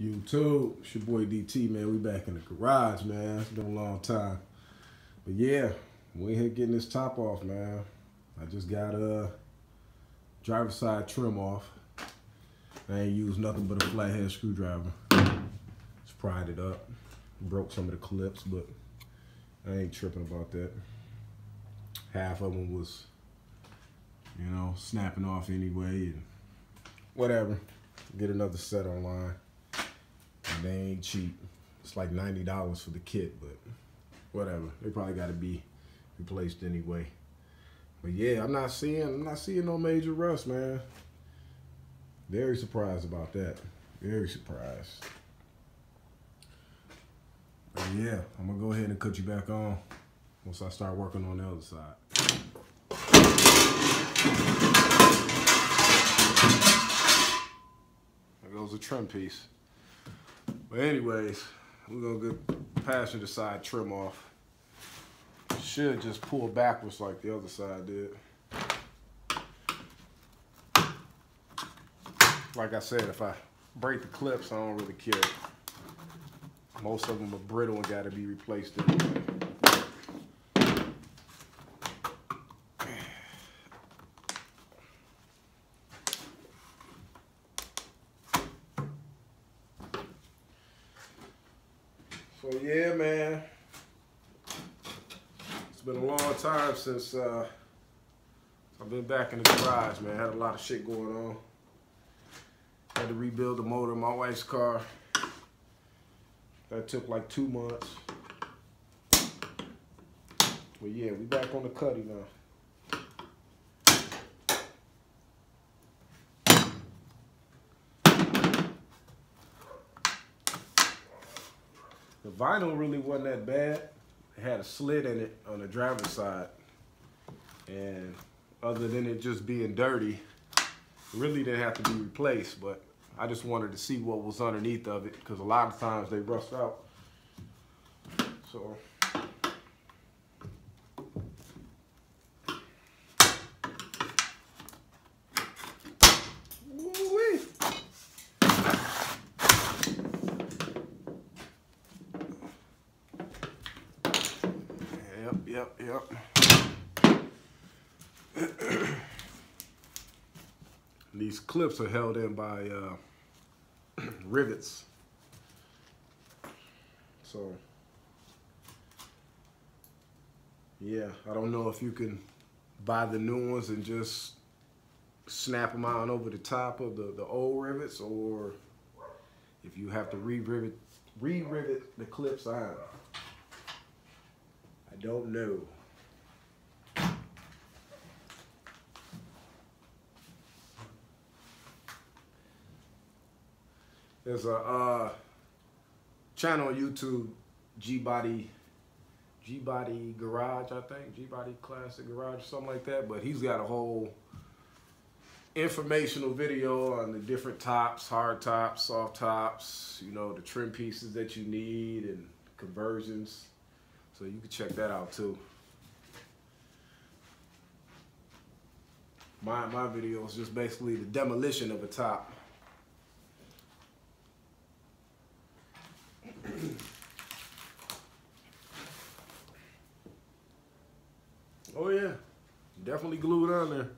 YouTube, it's your boy DT, man. We back in the garage, man. It's been a long time. But yeah, we here getting this top off, man. I just got a driver side trim off. I ain't used nothing but a flathead screwdriver. Just pried it up. Broke some of the clips, but I ain't tripping about that. Half of them was, you know, snapping off anyway and whatever. Get another set online. They ain't cheap. It's like $90 for the kit, but whatever. They probably got to be replaced anyway. But yeah, I'm not seeing I'm not seeing no major rust, man. Very surprised about that. Very surprised. But yeah, I'm gonna go ahead and cut you back on once I start working on the other side. There goes the trim piece. But anyways, we're gonna get passenger side trim off. Should just pull backwards like the other side did. Like I said, if I break the clips, I don't really care. Most of them are brittle and gotta be replaced anyway. So yeah, man. It's been a long time since uh, I've been back in the garage, man. Had a lot of shit going on. Had to rebuild the motor of my wife's car. That took like two months. But yeah, we back on the cutty now. The vinyl really wasn't that bad. It had a slit in it on the driver's side. And other than it just being dirty, really didn't have to be replaced, but I just wanted to see what was underneath of it because a lot of times they rust out. So. Yep, yep, yep. These clips are held in by uh, rivets. So, yeah, I don't know if you can buy the new ones and just snap them on over the top of the, the old rivets or if you have to re-rivet re-rivet the clips on. Don't know. There's a uh, channel on YouTube, G Body, G Body Garage, I think, G Body Classic Garage, something like that. But he's got a whole informational video on the different tops, hard tops, soft tops, you know, the trim pieces that you need and conversions. So you can check that out too. My my video is just basically the demolition of a top. oh yeah, definitely glued on there.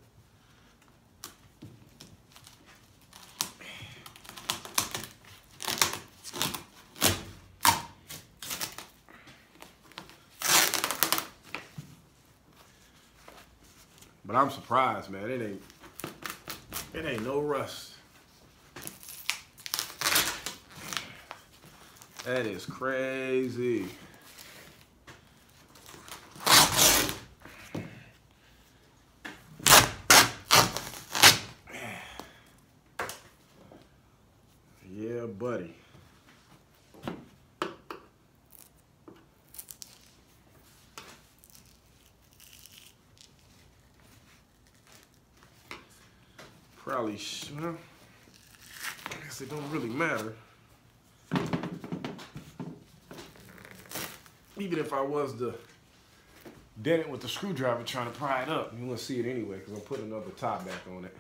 But I'm surprised, man. It ain't it ain't no rust. That is crazy. Yeah, buddy. Probably, should. I guess it don't really matter. Even if I was to dent it with the screwdriver trying to pry it up, you're gonna see it anyway, because I'm put another top back on it.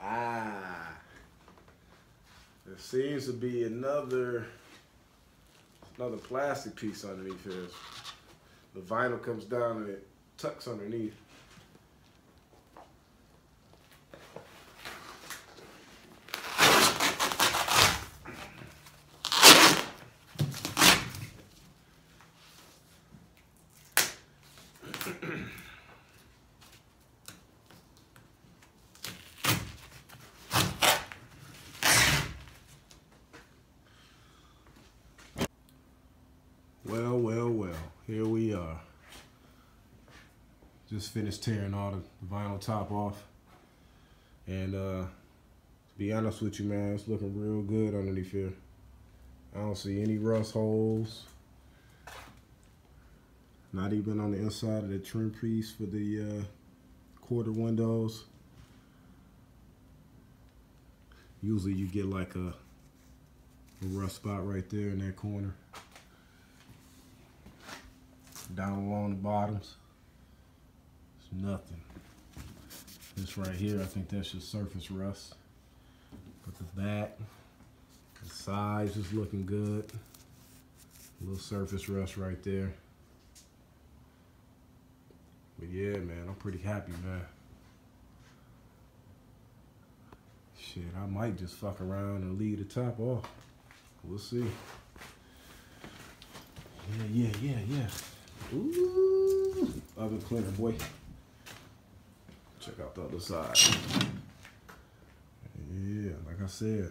Ah. there seems to be another another plastic piece underneath here. The vinyl comes down and it tucks underneath. Well, well, well, here we are. Just finished tearing all the vinyl top off. And uh, to be honest with you, man, it's looking real good underneath here. I don't see any rust holes. Not even on the inside of the trim piece for the uh, quarter windows. Usually you get like a, a rust spot right there in that corner down along the bottoms. It's nothing. This right here, I think that's just surface rust. But the back, the sides is looking good. A little surface rust right there. But yeah, man, I'm pretty happy, man. Shit, I might just fuck around and leave the top off. We'll see. Yeah, yeah, yeah, yeah. Ooh, oven cleaner, boy. Check out the other side. Yeah, like I said,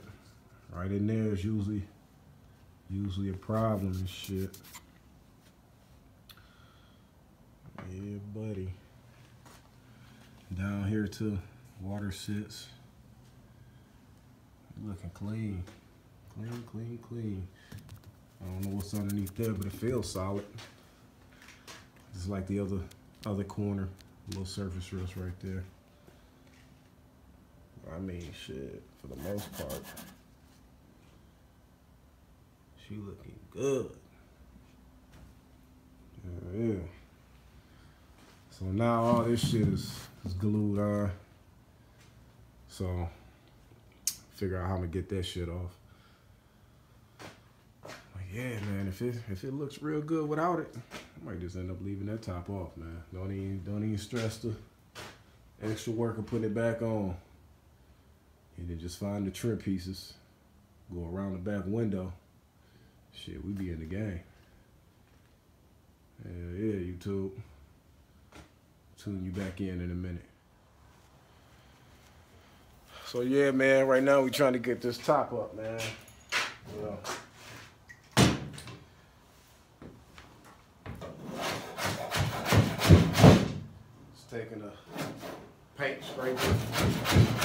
right in there is usually usually a problem and shit. Yeah, buddy. Down here too, water sits. Looking clean. Clean, clean, clean. I don't know what's underneath there, but it feels solid. Just like the other other corner, little surface rust right there. I mean, shit, for the most part, she looking good. Yeah. So now all this shit is, is glued on. So figure out how I'm gonna get that shit off. Yeah, man, if it if it looks real good without it, I might just end up leaving that top off, man. Don't even don't even stress the extra work of putting it back on. And then just find the trim pieces, go around the back window. Shit, we be in the game. Hell yeah, YouTube. Tune you back in in a minute. So yeah, man, right now we trying to get this top up, man. You know. Taking a paint scraper